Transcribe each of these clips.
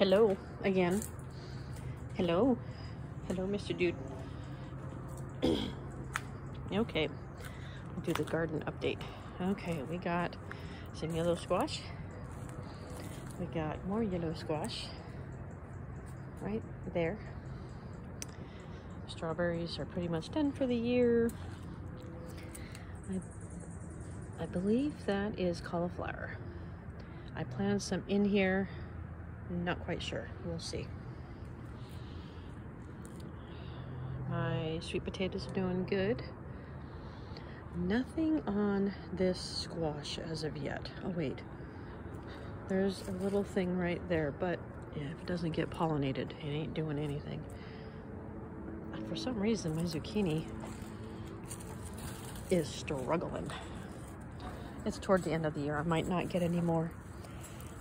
Hello again. Hello. Hello, Mr. Dude. okay. I'll do the garden update. Okay, we got some yellow squash. We got more yellow squash right there. Strawberries are pretty much done for the year. I, I believe that is cauliflower. I planted some in here. Not quite sure. We'll see. My sweet potatoes are doing good. Nothing on this squash as of yet. Oh wait, there's a little thing right there, but yeah, if it doesn't get pollinated, it ain't doing anything. For some reason, my zucchini is struggling. It's toward the end of the year. I might not get any more.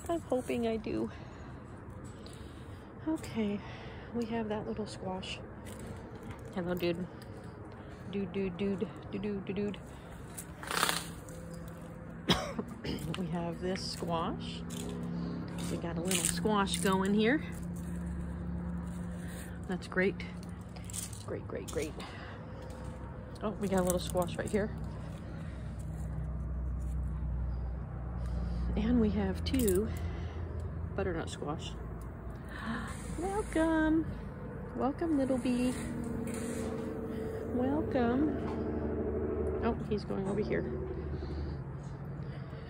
I'm hoping I do. Okay, we have that little squash. Hello, dude. Dude, dude, dude, dude, dude, dude, dude. we have this squash. We got a little squash going here. That's great. Great, great, great. Oh, we got a little squash right here. And we have two butternut squash. Welcome. Welcome, little bee. Welcome. Oh, he's going over here.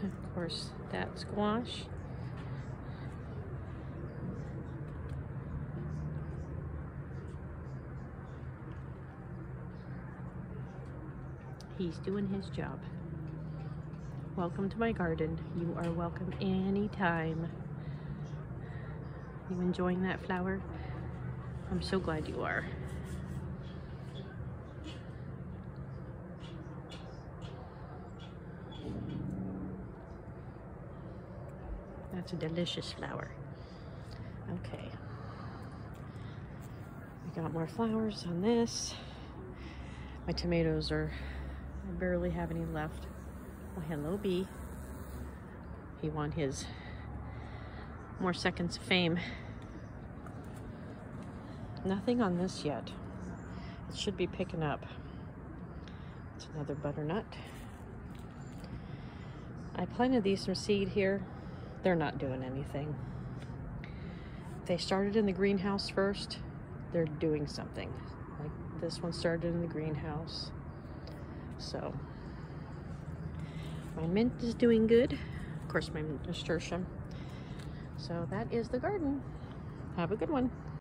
Of course, that squash. He's doing his job. Welcome to my garden. You are welcome anytime. You enjoying that flower? I'm so glad you are. That's a delicious flower. Okay. We got more flowers on this. My tomatoes are, I barely have any left. Oh, hello, bee. He won his more seconds of fame. Nothing on this yet. It should be picking up. It's another butternut. I planted these from seed here. They're not doing anything. They started in the greenhouse first. They're doing something. Like this one started in the greenhouse. So, my mint is doing good. Of course, my nasturtium. So that is the garden. Have a good one.